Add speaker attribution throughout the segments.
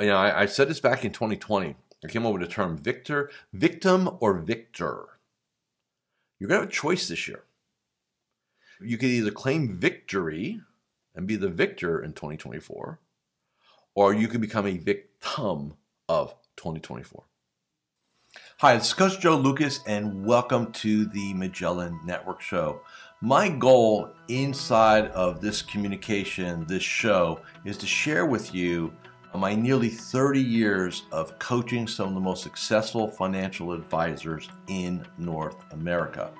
Speaker 1: you know, I, I said this back in 2020. I came up with the term victor, victim or victor. You're going to have a choice this year. You could either claim victory and be the victor in 2024, or you can become a victim of 2024. Hi, it's Coach Joe Lukacs, and welcome to the Magellan Network Show. My goal inside of this communication, this show, is to share with you my nearly 30 years of coaching some of the most successful financial advisors in North America.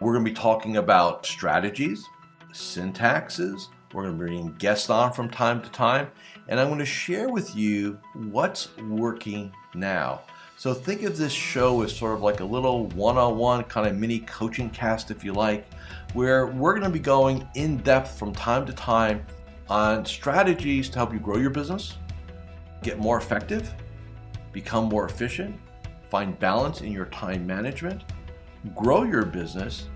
Speaker 1: We're going to be talking about strategies, syntaxes, we're going to bring guests on from time to time, and I'm going to share with you what's working now. So think of this show as sort of like a little one-on-one kind of mini coaching cast, if you like, where we're going to be going in depth from time to time on strategies to help you grow your business, get more effective, become more efficient, find balance in your time management, grow your business,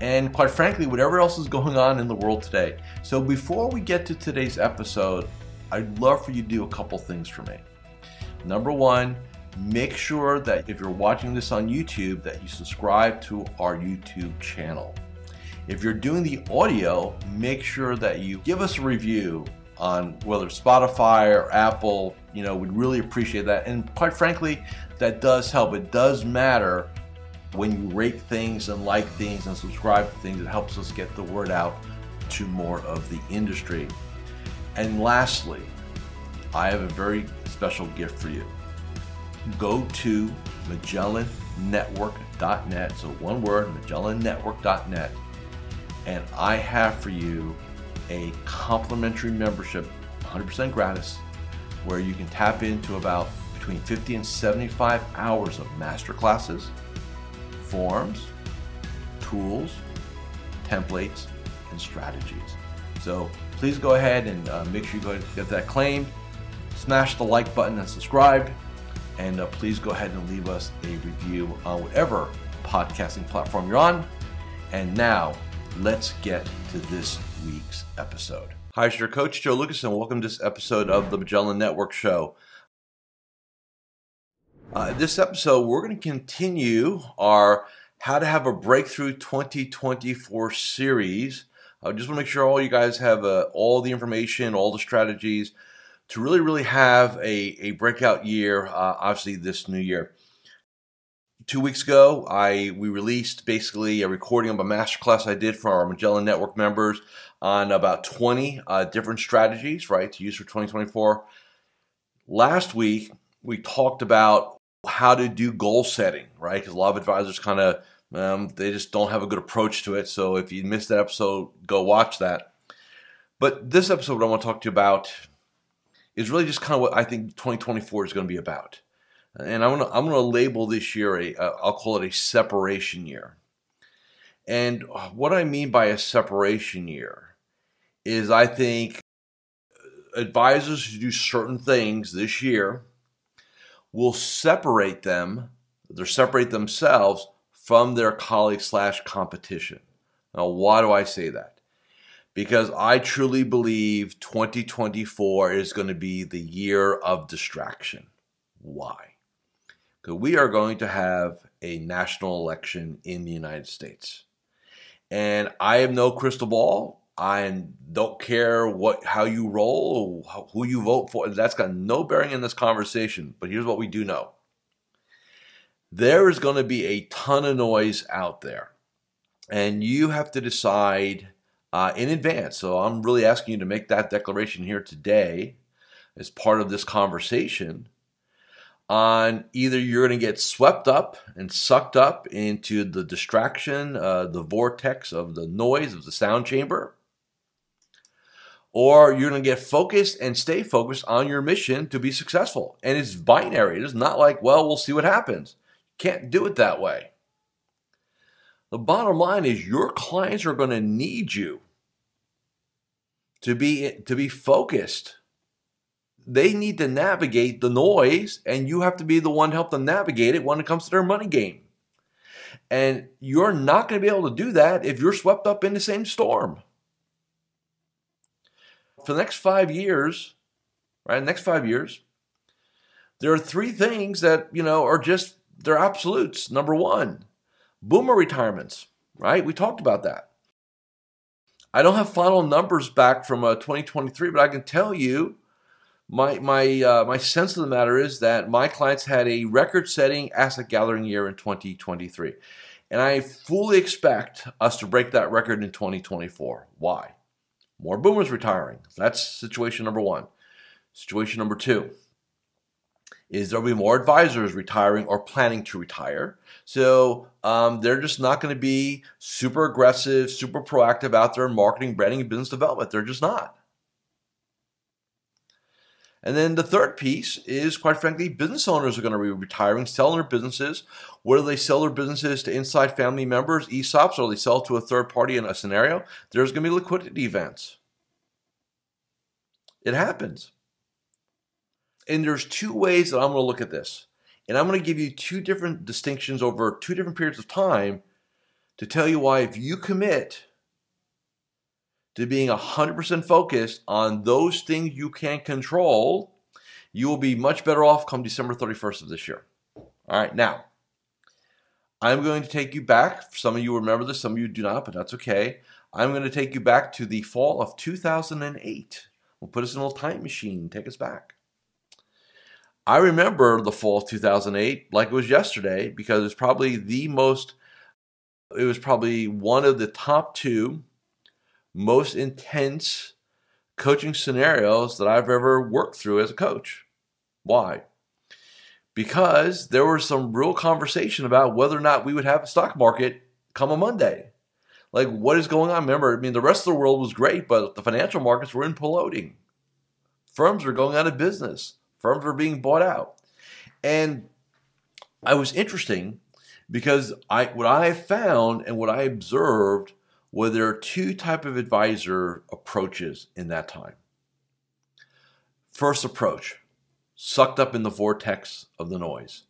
Speaker 1: and quite frankly, whatever else is going on in the world today. So before we get to today's episode, I'd love for you to do a couple things for me. Number one, make sure that if you're watching this on YouTube that you subscribe to our YouTube channel. If you're doing the audio, make sure that you give us a review on whether Spotify or Apple, you know, we'd really appreciate that. And quite frankly, that does help. It does matter when you rate things and like things and subscribe to things. It helps us get the word out to more of the industry. And lastly, I have a very special gift for you. Go to MagellanNetwork.net. So one word, MagellanNetwork.net and I have for you a complimentary membership, 100% gratis, where you can tap into about between 50 and 75 hours of master classes, forms, tools, templates, and strategies. So please go ahead and uh, make sure you go and get that claimed. Smash the like button and subscribe. And uh, please go ahead and leave us a review on whatever podcasting platform you're on. And now let's get to this week's episode. Hi, it's your coach, Joe Lukacs, and welcome to this episode of the Magellan Network Show. Uh, this episode, we're going to continue our How to Have a Breakthrough 2024 series. I just want to make sure all you guys have uh, all the information, all the strategies to really, really have a, a breakout year, uh, obviously, this new year two weeks ago, I we released basically a recording of a masterclass I did for our Magellan Network members on about 20 uh, different strategies, right, to use for 2024. Last week, we talked about how to do goal setting, right? Because a lot of advisors kind of um, they just don't have a good approach to it. So if you missed that episode, go watch that. But this episode, what I want to talk to you about is really just kind of what I think 2024 is going to be about and I'm gonna I'm gonna label this year a uh, will call it a separation year. And what I mean by a separation year is I think advisors who do certain things this year will separate them, they separate themselves from their colleagues slash competition. Now, why do I say that? Because I truly believe 2024 is going to be the year of distraction. Why? Because we are going to have a national election in the United States. And I am no crystal ball. I don't care what how you roll, who you vote for. That's got no bearing in this conversation. But here's what we do know: there is going to be a ton of noise out there, and you have to decide uh, in advance. So I'm really asking you to make that declaration here today, as part of this conversation on either you're going to get swept up and sucked up into the distraction, uh, the vortex of the noise of the sound chamber, or you're going to get focused and stay focused on your mission to be successful. And it's binary. It's not like, well, we'll see what happens. Can't do it that way. The bottom line is your clients are going to need you to be to be focused they need to navigate the noise, and you have to be the one to help them navigate it when it comes to their money game. And you're not going to be able to do that if you're swept up in the same storm. For the next five years, right? The Next five years, there are three things that, you know, are just, they're absolutes. Number one, boomer retirements, right? We talked about that. I don't have final numbers back from uh, 2023, but I can tell you my my uh, my sense of the matter is that my clients had a record-setting asset gathering year in 2023, and I fully expect us to break that record in 2024. Why? More boomers retiring. That's situation number one. Situation number two is there'll be more advisors retiring or planning to retire. So um, they're just not going to be super aggressive, super proactive out there in marketing, branding, and business development. They're just not. And then the third piece is, quite frankly, business owners are going to be retiring, selling their businesses. Whether they sell their businesses to inside family members, ESOPs, or they sell to a third party in a scenario, there's going to be liquidity events. It happens. And there's two ways that I'm going to look at this. And I'm going to give you two different distinctions over two different periods of time to tell you why, if you commit to being 100% focused on those things you can't control, you will be much better off come December 31st of this year. All right, now, I'm going to take you back. Some of you remember this, some of you do not, but that's okay. I'm going to take you back to the fall of 2008. We'll put us in a little time machine, take us back. I remember the fall of 2008 like it was yesterday because it's probably the most, it was probably one of the top two most intense coaching scenarios that I've ever worked through as a coach. Why? Because there was some real conversation about whether or not we would have a stock market come a Monday. Like, what is going on? Remember, I mean, the rest of the world was great, but the financial markets were imploding. Firms were going out of business, firms were being bought out. And I was interesting because I what I found and what I observed well, there are two type of advisor approaches in that time. First approach, sucked up in the vortex of the noise,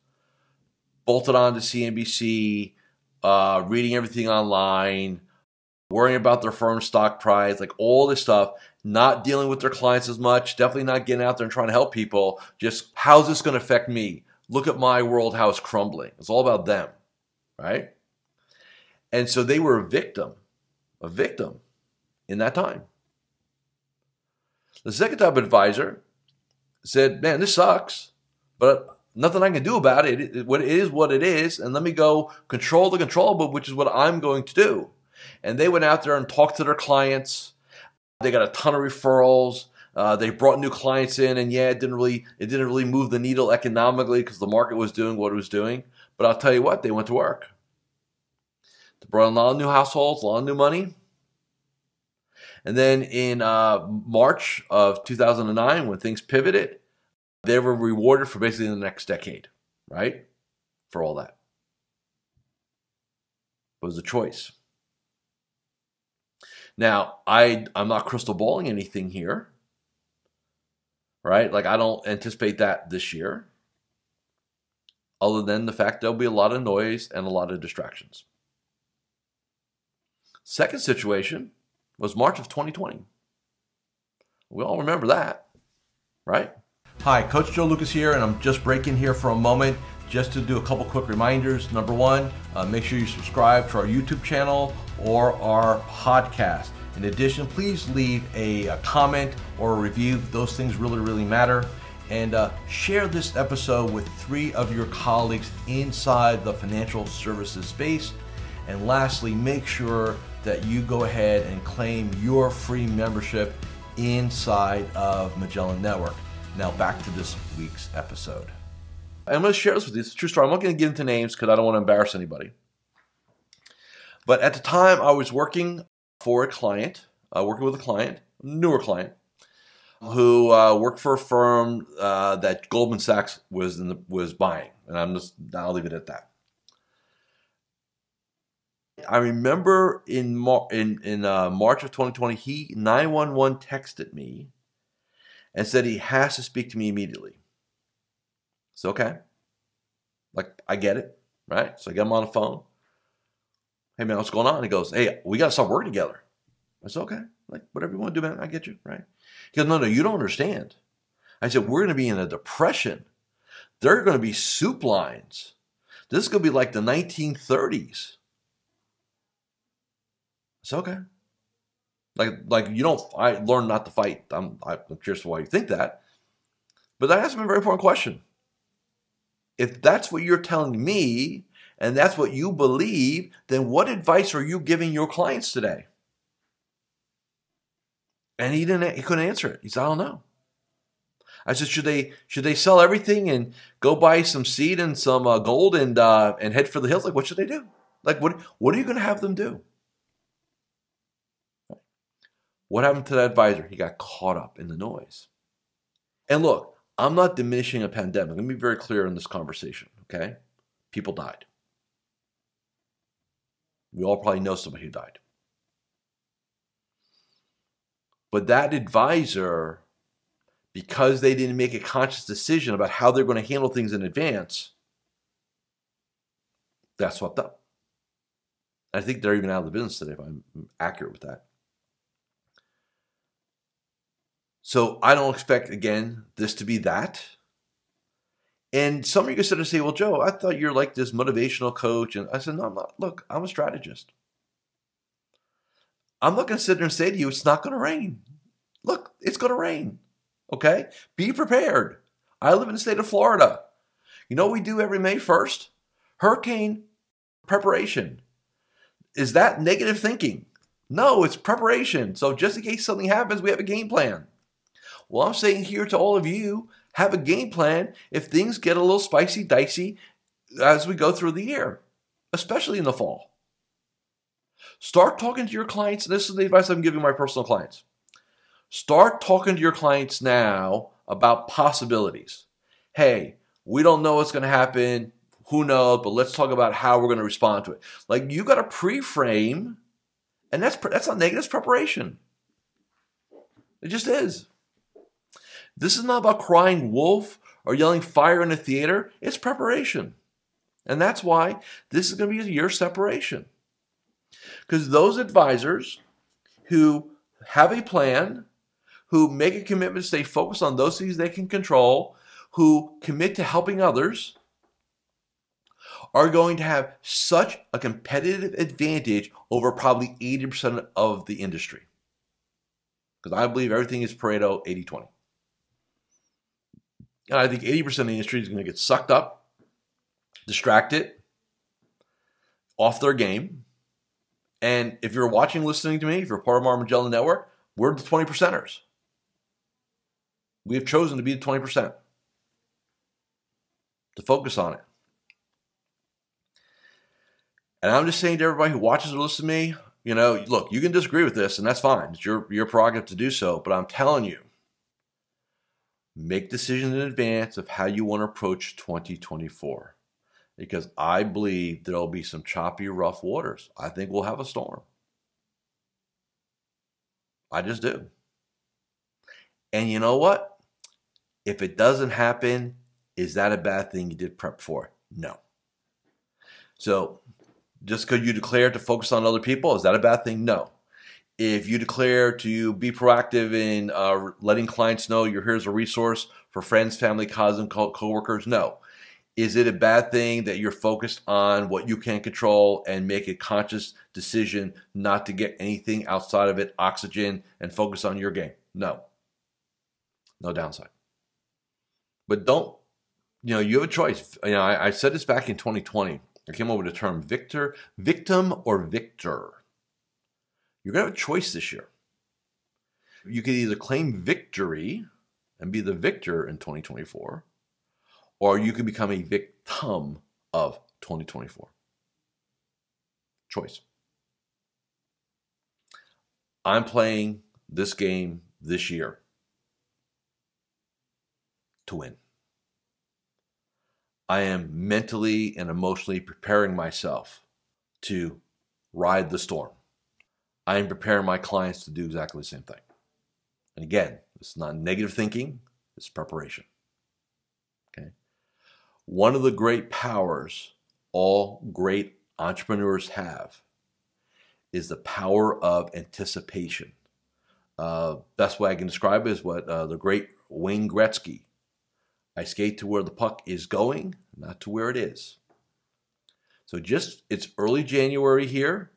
Speaker 1: bolted on to CNBC, uh, reading everything online, worrying about their firm stock price, like all this stuff, not dealing with their clients as much, definitely not getting out there and trying to help people. Just how's this going to affect me? Look at my world, how it's crumbling. It's all about them, right? And so they were a victim a victim in that time. The second type of advisor said, Man, this sucks, but nothing I can do about it. It, it is what it is, and let me go control the controllable, which is what I'm going to do. And they went out there and talked to their clients. They got a ton of referrals. Uh, they brought new clients in, and yeah, it didn't really it didn't really move the needle economically because the market was doing what it was doing. But I'll tell you what, they went to work. They brought in a lot of new households, a lot of new money. And then in uh, March of 2009, when things pivoted, they were rewarded for basically the next decade, right? For all that. It was a choice. Now, I, I'm not crystal balling anything here, right? Like, I don't anticipate that this year, other than the fact there'll be a lot of noise and a lot of distractions. Second situation was March of 2020. We all remember that, right? Hi, Coach Joe Lukacs here, and I'm just breaking here for a moment just to do a couple quick reminders. Number one, uh, make sure you subscribe to our YouTube channel or our podcast. In addition, please leave a, a comment or a review. Those things really, really matter. And uh, share this episode with three of your colleagues inside the financial services space. And lastly, make sure that you go ahead and claim your free membership inside of Magellan Network. Now, back to this week's episode. I'm going to share this with you. It's a true story. I'm not going to get into names because I don't want to embarrass anybody. But at the time, I was working for a client, uh, working with a client, newer client, who uh, worked for a firm uh, that Goldman Sachs was the, was buying, and I'm just I'll leave it at that. I remember in Mar- in in uh, March of 2020, he 911 texted me and said he has to speak to me immediately. So okay, like I get it, right? So I get him on the phone. Hey man, what's going on? He goes, Hey, we got to start working together. I said, Okay, like whatever you want to do, man. I get you, right? He goes, No, no, you don't understand. I said, We're going to be in a depression. There are going to be soup lines. This is going to be like the 1930s. It's okay. Like, like you don't I learn not to fight. I'm, I'm curious why you think that. But that has been a very important question. If that's what you're telling me and that's what you believe, then what advice are you giving your clients today? And he didn't. He couldn't answer it. He said, "I don't know." I said, "Should they should they sell everything and go buy some seed and some uh, gold and uh, and head for the hills? Like, what should they do? Like, what what are you going to have them do?" What happened to that advisor? He got caught up in the noise. And look, I'm not diminishing a pandemic. Let me be very clear in this conversation. Okay, people died. We all probably know somebody who died. But that advisor, because they didn't make a conscious decision about how they're going to handle things in advance, that swept up. I think they're even out of the business today, if I'm accurate with that. So I don't expect, again, this to be that. And some of you going to say, well, Joe, I thought you're like this motivational coach. And I said, no, I'm not. Look, I'm a strategist. I'm not going to sit there and say to you, it's not going to rain. Look, it's going to rain. Okay? Be prepared. I live in the state of Florida. You know what we do every May 1st? Hurricane preparation. Is that negative thinking? No, it's preparation. So just in case something happens, we have a game plan. Well, I'm saying here to all of you, have a game plan if things get a little spicy, dicey as we go through the year, especially in the fall. Start talking to your clients. This is the advice I'm giving my personal clients. Start talking to your clients now about possibilities. Hey, we don't know what's going to happen. Who knows? But let's talk about how we're going to respond to it. Like you got a pre-frame, and that's that's not negative. preparation. It just is. This is not about crying wolf or yelling fire in a theater. It's preparation, and that's why this is going to be year separation. Because those advisors who have a plan, who make a commitment to stay focused on those things they can control, who commit to helping others, are going to have such a competitive advantage over probably 80% of the industry. Because I believe everything is Pareto 80 20. And I think 80% of the industry is going to get sucked up, distracted, off their game, and if you're watching, listening to me, if you're part of our Magellan Network, we're the 20 percenters. We have chosen to be the 20%, to focus on it. And I'm just saying to everybody who watches or listens to me, you know, look, you can disagree with this, and that's fine. It's your, your prerogative to do so. But I'm telling you, make decisions in advance of how you want to approach 2024 because I believe there'll be some choppy, rough waters. I think we'll have a storm. I just do. And you know what? If it doesn't happen, is that a bad thing you did prep for? No. So, just because you declare to focus on other people, is that a bad thing? No. If you declare to be proactive in uh, letting clients know you're here as a resource for friends, family, cousins, co- coworkers, no. Is it a bad thing that you're focused on what you can control and make a conscious decision not to get anything outside of it, oxygen, and focus on your game? No. No downside. But don't, you know, you have a choice. You know, I, I said this back in 2020. I came up with the term victor, victim, or victor. You're going to have a choice this year. You can either claim victory and be the victor in 2024 or you can become a victim of 2024. Choice. I'm playing this game this year to win. I am mentally and emotionally preparing myself to ride the storm. I am preparing my clients to do exactly the same thing. And again, it's not negative thinking, it's preparation. Okay. One of the great powers all great entrepreneurs have is the power of anticipation. Uh, best way I can describe it is what uh, the great Wayne Gretzky I skate to where the puck is going, not to where it is. So just it's early January here.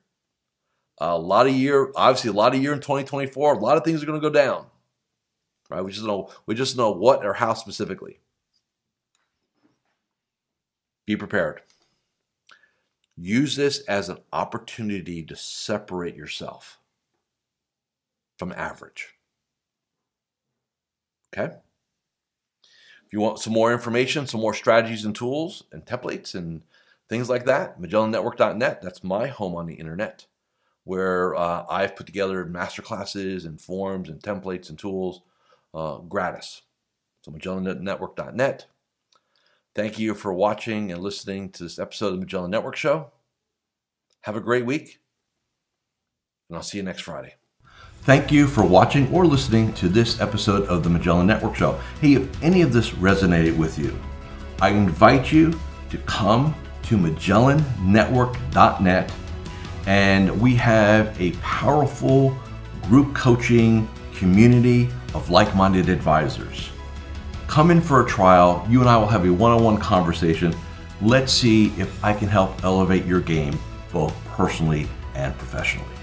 Speaker 1: A lot of year, obviously a lot of year in 2024. A lot of things are going to go down. Right? We just know we just know what or how specifically. Be prepared. Use this as an opportunity to separate yourself from average. Okay? If you want some more information, some more strategies and tools and templates and things like that, MagellanNetwork.net, that's my home on the internet, where uh, I've put together masterclasses and forms and templates and tools uh, gratis. So MagellanNetwork.net. Thank you for watching and listening to this episode of the Magellan Network Show. Have a great week, and I'll see you next Friday. Thank you for watching or listening to this episode of the Magellan Network Show. Hey, if any of this resonated with you, I invite you to come to MagellanNetwork.net and we have a powerful group coaching community of like minded advisors. Come in for a trial. You and I will have a one on one conversation. Let's see if I can help elevate your game both personally and professionally.